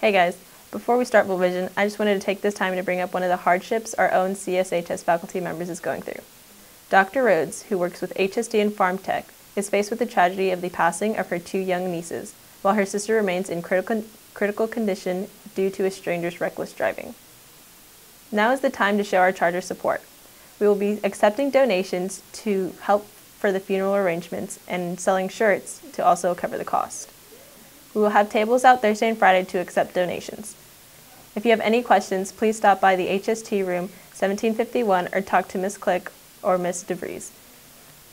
Hey guys, before we start Volt Vision, I just wanted to take this time to bring up one of the hardships our own CSHS faculty members is going through. Dr. Rhodes, who works with HSD and Farm Tech, is faced with the tragedy of the passing of her two young nieces, while her sister remains in critical, critical condition due to a stranger's reckless driving. Now is the time to show our Charger support. We will be accepting donations to help for the funeral arrangements and selling shirts to also cover the cost. We will have tables out Thursday and Friday to accept donations. If you have any questions, please stop by the HST room 1751 or talk to Miss Click or Miss DeVries.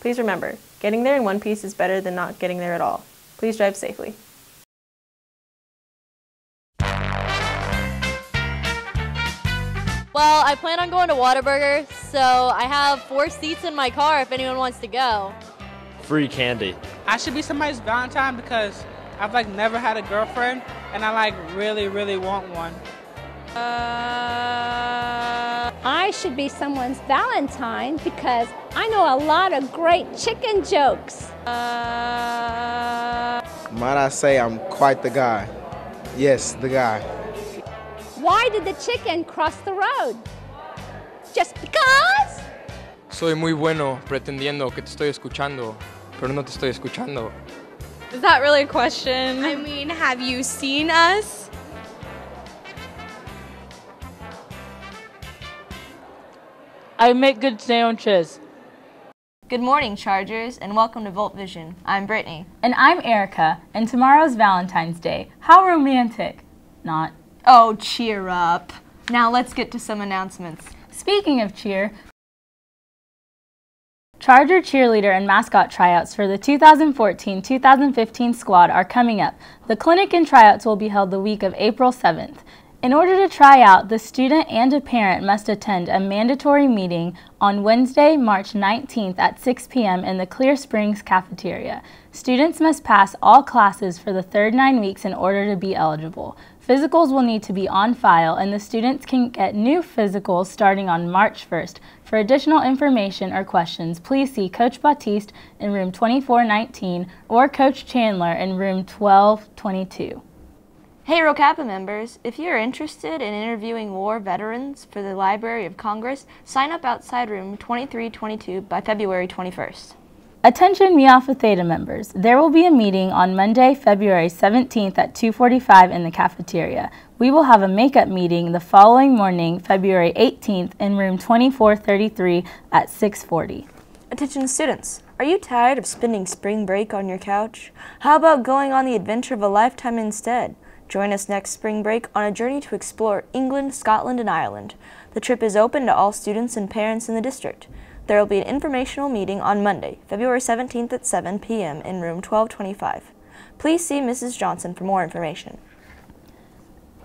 Please remember, getting there in one piece is better than not getting there at all. Please drive safely. Well, I plan on going to Whataburger, so I have four seats in my car if anyone wants to go. Free candy. I should be somebody's Valentine because I've like never had a girlfriend and I like really, really want one. Uh, I should be someone's Valentine because I know a lot of great chicken jokes. Uh, Might I say I'm quite the guy? Yes, the guy. Why did the chicken cross the road? Just because? Soy muy bueno pretendiendo que te estoy escuchando, pero no te estoy escuchando. Is that really a question? I mean, have you seen us? I make good sandwiches. Good morning, Chargers, and welcome to Volt Vision. I'm Brittany. And I'm Erica, and tomorrow's Valentine's Day. How romantic. Not. Oh, cheer up. Now let's get to some announcements. Speaking of cheer, Charger cheerleader and mascot tryouts for the 2014-2015 squad are coming up. The clinic and tryouts will be held the week of April 7th. In order to try out, the student and a parent must attend a mandatory meeting on Wednesday, March 19th at 6 p.m. in the Clear Springs cafeteria. Students must pass all classes for the third nine weeks in order to be eligible. Physicals will need to be on file and the students can get new physicals starting on March 1st. For additional information or questions, please see Coach Bautiste in room 2419 or Coach Chandler in room 1222. Hey ROCAPA members, if you're interested in interviewing war veterans for the Library of Congress, sign up outside room 2322 by February 21st. Attention Mu Alpha Theta members, there will be a meeting on Monday, February 17th at 2.45 in the cafeteria. We will have a makeup meeting the following morning, February 18th in room 2433 at 6.40. Attention students, are you tired of spending spring break on your couch? How about going on the adventure of a lifetime instead? Join us next spring break on a journey to explore England, Scotland, and Ireland. The trip is open to all students and parents in the district. There will be an informational meeting on Monday, February 17th at 7 p.m. in room 1225. Please see Mrs. Johnson for more information.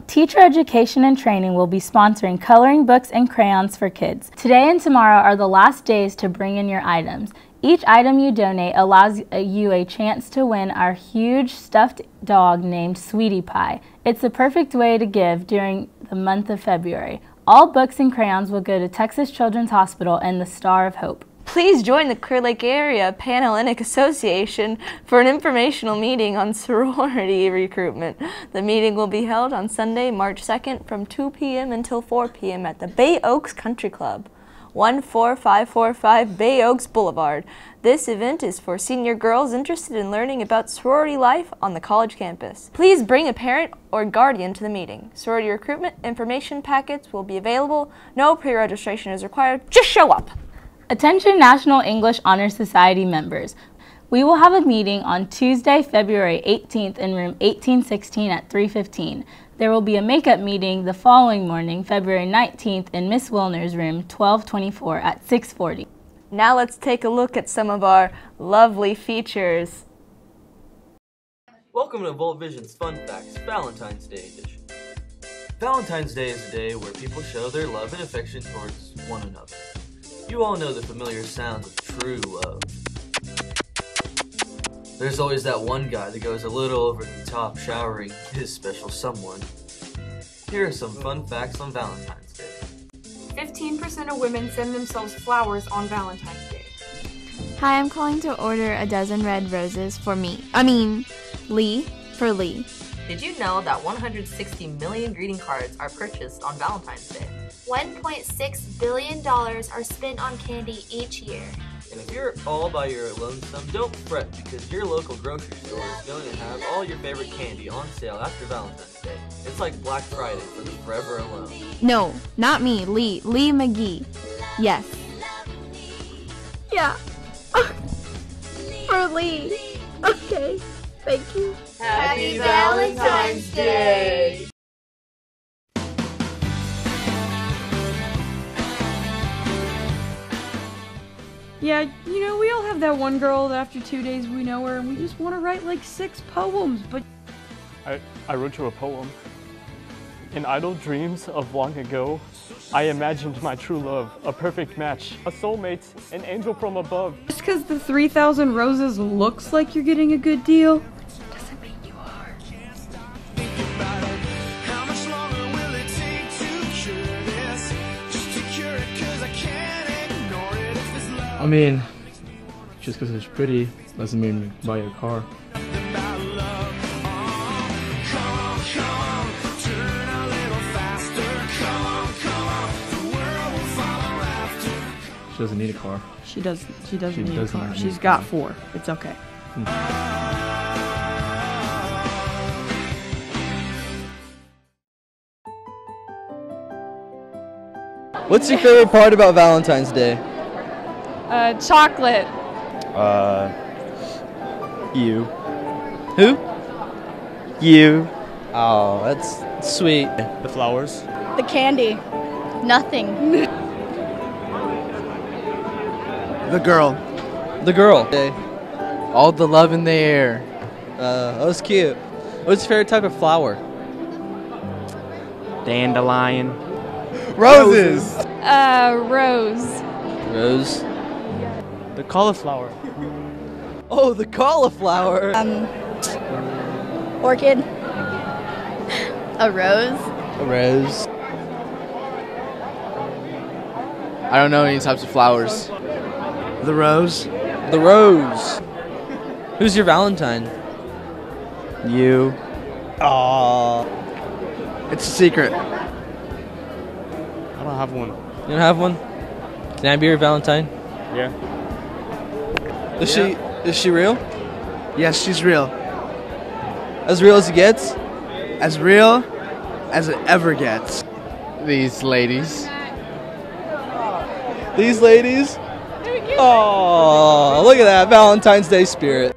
Teacher Education and Training will be sponsoring coloring books and crayons for kids. Today and tomorrow are the last days to bring in your items. Each item you donate allows you a chance to win our huge stuffed dog named Sweetie Pie. It's the perfect way to give during the month of February. All books and crayons will go to Texas Children's Hospital and the Star of Hope. Please join the Clear Lake Area Panhellenic Association for an informational meeting on sorority recruitment. The meeting will be held on Sunday, March 2nd from 2 p.m. until 4 p.m. at the Bay Oaks Country Club. 14545 Bay Oaks Boulevard. This event is for senior girls interested in learning about sorority life on the college campus. Please bring a parent or guardian to the meeting. Sorority recruitment information packets will be available. No pre-registration is required. Just show up. Attention National English Honor Society members. We will have a meeting on Tuesday, February 18th in room 1816 at 315. There will be a makeup meeting the following morning, February 19th, in Miss Wilner's room, 1224 at 640. Now let's take a look at some of our lovely features. Welcome to Volt Vision's Fun Facts Valentine's Day edition. Valentine's Day is a day where people show their love and affection towards one another. You all know the familiar sounds of true love. There's always that one guy that goes a little over the top showering his special someone. Here are some fun facts on Valentine's Day. 15% of women send themselves flowers on Valentine's Day. Hi, I'm calling to order a dozen red roses for me. I mean, Lee, for Lee. Did you know that 160 million greeting cards are purchased on Valentine's Day? $1.6 billion are spent on candy each year. And if you're all by your lonesome, don't fret because your local grocery store is going to have all your favorite candy on sale after Valentine's Day. It's like Black Friday for the forever alone. No, not me, Lee. Lee McGee. Yes. Yeah. For Lee. Okay. Thank you. Happy Valentine's Day! Yeah, you know, we all have that one girl that after two days we know her and we just want to write like six poems, but I, I wrote you a poem. In idle dreams of long ago, I imagined my true love, a perfect match, a soulmate, an angel from above. just because the 3,000 roses looks like you're getting a good deal, I mean, just because it's pretty doesn't mean buy a car. She doesn't need a car. she does. She doesn't She need does a car. not need She's a got car. four. It's okay. Hmm. What's your favorite part about Valentine's Day? Uh, chocolate. Uh, you. Who? You. Oh, that's sweet. The flowers. The candy. Nothing. The girl. The girl. All the love in the air. Uh, that was cute. What's your favorite type of flower? Dandelion. Roses. Uh, rose. Rose. The cauliflower. Oh, the cauliflower. Um, orchid. A rose. A rose. I don't know any types of flowers. The rose. The rose. Who's your Valentine? You. Aww. It's a secret. I don't have one. You don't have one? Can I be your Valentine? Yeah. Is she is she real? Yes, she's real. As real as it gets? As real as it ever gets. These ladies. These ladies? Oh, look at that Valentine's Day spirit.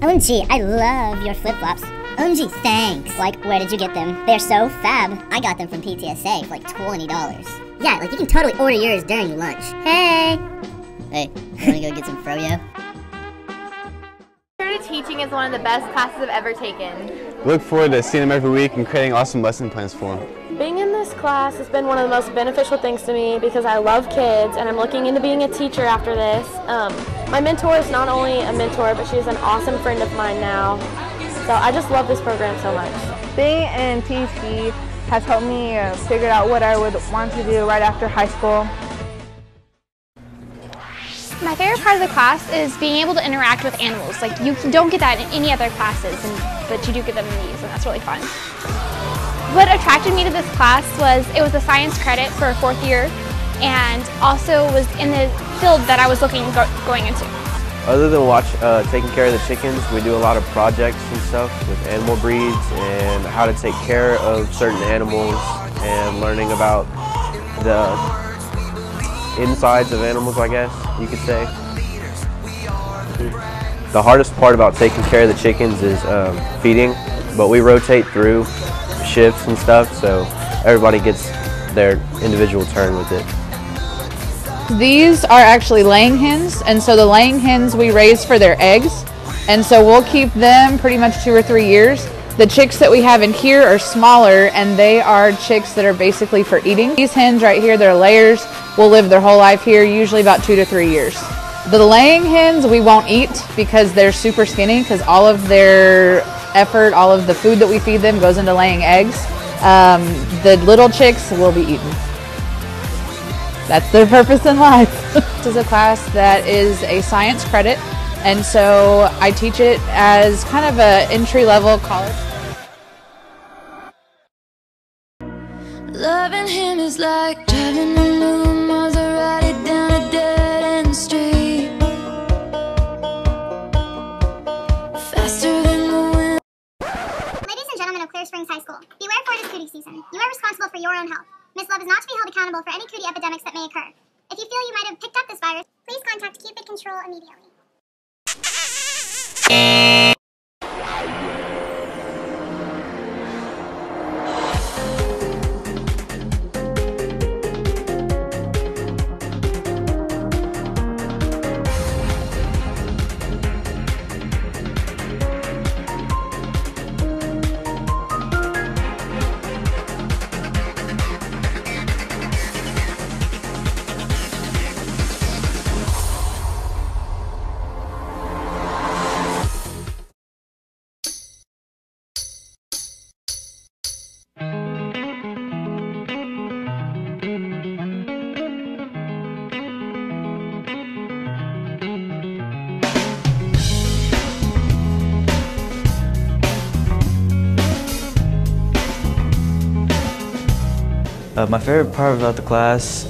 OMG, I love your flip flops. OMG, thanks. Like, where did you get them? They're so fab. I got them from PTSA for like $20. Yeah, like you can totally order yours during lunch. Hey! Hey, wanna go get some froyo? Creative teaching is one of the best classes I've ever taken. Look forward to seeing them every week and creating awesome lesson plans for them. Being in this class has been one of the most beneficial things to me because I love kids and I'm looking into being a teacher after this. Um, my mentor is not only a mentor, but she's an awesome friend of mine now. So I just love this program so much. Being in TC has helped me uh, figure out what I would want to do right after high school. My favorite part of the class is being able to interact with animals. Like you don't get that in any other classes, and, but you do get them in these, and that's really fun. What attracted me to this class was it was a science credit for a fourth year, and also was in the field that I was looking go, going into. Other than watch uh, taking care of the chickens, we do a lot of projects and stuff with animal breeds and how to take care of certain animals and learning about the insides of animals, I guess you could say. The hardest part about taking care of the chickens is um, feeding, but we rotate through shifts and stuff, so everybody gets their individual turn with it. These are actually laying hens, and so the laying hens we raise for their eggs, and so we'll keep them pretty much two or three years. The chicks that we have in here are smaller, and they are chicks that are basically for eating. These hens right here, they're layers, will live their whole life here, usually about two to three years. The laying hens we won't eat because they're super skinny, because all of their effort, all of the food that we feed them goes into laying eggs. Um, the little chicks will be eaten. That's their purpose in life. this is a class that is a science credit, And so I teach it as kind of a entry level college. Loving him is like driving a new Uh, my favorite part about the class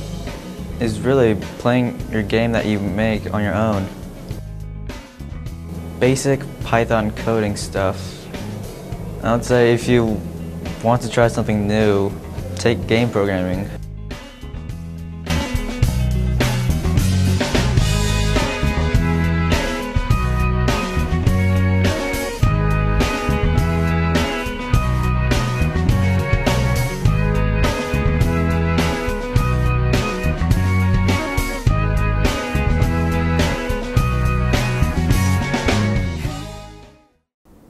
is really playing your game that you make on your own. Basic Python coding stuff. I would say if you want to try something new, take game programming.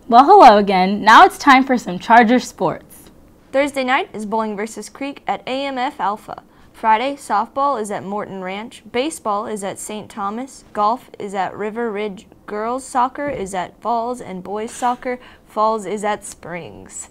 Well, hello again. Now it's time for some Charger sports. Thursday night is bowling versus Creek at AMF Alpha. Friday, softball is at Morton Ranch. Baseball is at St. Thomas. Golf is at River Ridge. Girls soccer is at Falls, and boys soccer, Falls is at Springs.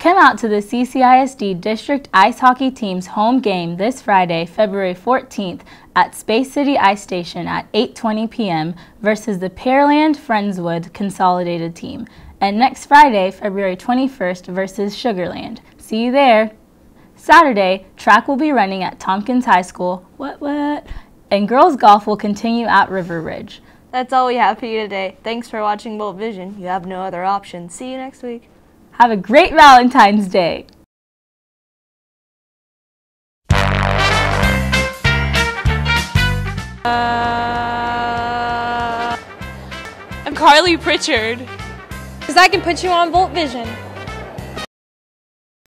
Come out to the CCISD District Ice Hockey Team's home game this Friday, February 14th at Space City Ice Station at 8:20 p.m. versus the Pearland Friendswood Consolidated Team, and next Friday, February 21st versus Sugarland. See you there. Saturday, track will be running at Tompkins High School. What what? And girls golf will continue at River Ridge. That's all we have for you today. Thanks for watching Volt Vision. You have no other option. See you next week. Have a great Valentine's Day. Uh, I'm Carly Pritchard. Because I can put you on Volt Vision.